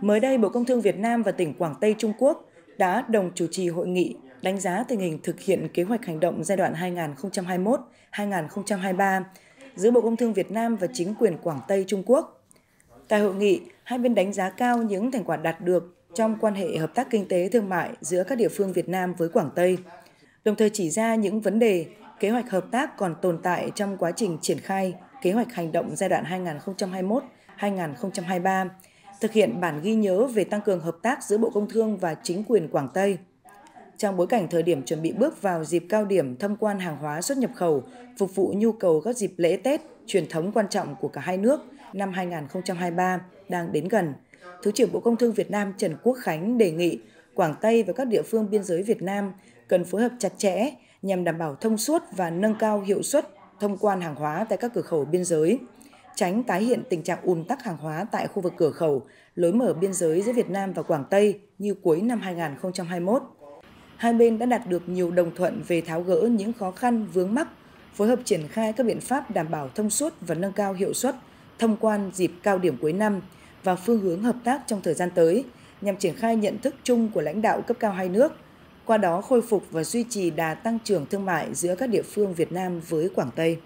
Mới đây, Bộ Công Thương Việt Nam và tỉnh Quảng Tây Trung Quốc đã đồng chủ trì hội nghị đánh giá tình hình thực hiện kế hoạch hành động giai đoạn 2021-2023 giữa Bộ Công Thương Việt Nam và chính quyền Quảng Tây Trung Quốc. Tại hội nghị, hai bên đánh giá cao những thành quả đạt được trong quan hệ hợp tác kinh tế thương mại giữa các địa phương Việt Nam với Quảng Tây, đồng thời chỉ ra những vấn đề, kế hoạch hợp tác còn tồn tại trong quá trình triển khai kế hoạch hành động giai đoạn 2021-2023, thực hiện bản ghi nhớ về tăng cường hợp tác giữa Bộ Công Thương và chính quyền Quảng Tây. Trong bối cảnh thời điểm chuẩn bị bước vào dịp cao điểm thâm quan hàng hóa xuất nhập khẩu, phục vụ nhu cầu các dịp lễ Tết, truyền thống quan trọng của cả hai nước năm 2023 đang đến gần, Thứ trưởng Bộ Công Thương Việt Nam Trần Quốc Khánh đề nghị Quảng Tây và các địa phương biên giới Việt Nam cần phối hợp chặt chẽ nhằm đảm bảo thông suốt và nâng cao hiệu suất thông quan hàng hóa tại các cửa khẩu biên giới, tránh tái hiện tình trạng ùn tắc hàng hóa tại khu vực cửa khẩu, lối mở biên giới giữa Việt Nam và Quảng Tây như cuối năm 2021. Hai bên đã đạt được nhiều đồng thuận về tháo gỡ những khó khăn vướng mắc, phối hợp triển khai các biện pháp đảm bảo thông suốt và nâng cao hiệu suất thông quan dịp cao điểm cuối năm và phương hướng hợp tác trong thời gian tới nhằm triển khai nhận thức chung của lãnh đạo cấp cao hai nước, qua đó khôi phục và duy trì đà tăng trưởng thương mại giữa các địa phương Việt Nam với Quảng Tây.